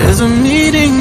There's a meeting